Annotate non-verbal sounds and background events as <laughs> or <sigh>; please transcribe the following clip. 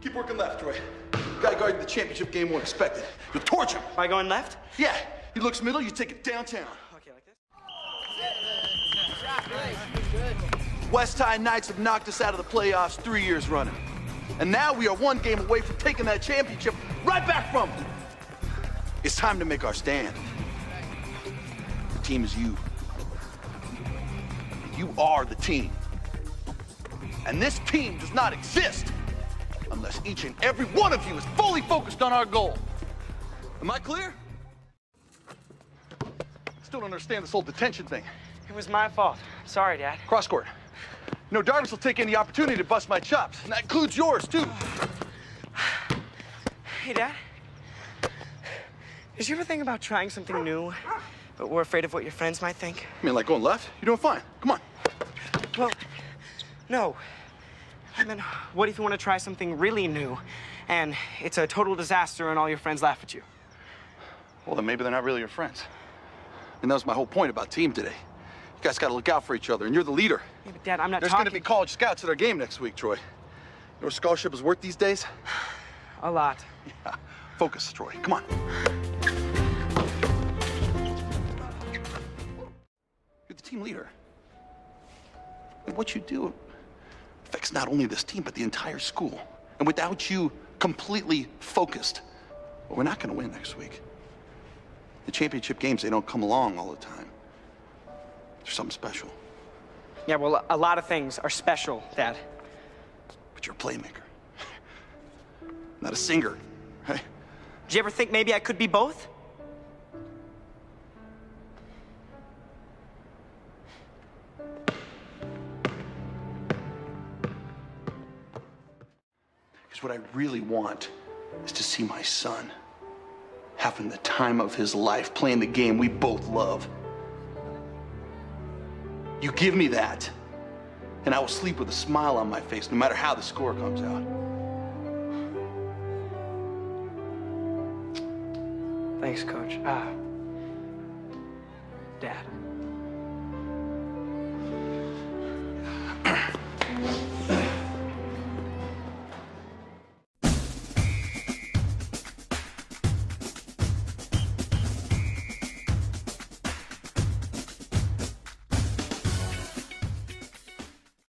Keep working left, Troy. Guy guarding the championship game won't expect it. You'll torch him. Am I going left? Yeah, he looks middle, you take it downtown. Okay, like this? West High Knights have knocked us out of the playoffs three years running. And now we are one game away from taking that championship right back from them. It's time to make our stand. The team is you. You are the team. And this team does not exist unless each and every one of you is fully focused on our goal. Am I clear? Still don't understand this whole detention thing. It was my fault. Sorry, Dad. Cross court. You know, Darbus will take any opportunity to bust my chops, and that includes yours, too. <sighs> Hey, Dad. Did you ever think about trying something new, but we're afraid of what your friends might think? I mean, like going left? You're doing fine. Come on. Well, no. I then what if you want to try something really new, and it's a total disaster, and all your friends laugh at you? Well, then maybe they're not really your friends. And that was my whole point about team today. You guys gotta look out for each other, and you're the leader. Yeah, but Dad, I'm not There's talking. gonna be college scouts at our game next week, Troy. You know what scholarship is worth these days? <sighs> a lot. Yeah. Focus, Troy. Come on. You're the team leader. And what you do affects not only this team, but the entire school. And without you completely focused, well, we're not going to win next week. The championship games, they don't come along all the time. There's something special. Yeah, well, a lot of things are special, Dad. But you're a playmaker, <laughs> not a singer. Hey, Did you ever think maybe I could be both? Because what I really want is to see my son having the time of his life playing the game we both love. You give me that, and I will sleep with a smile on my face no matter how the score comes out. Thanks, Coach. Uh, Dad.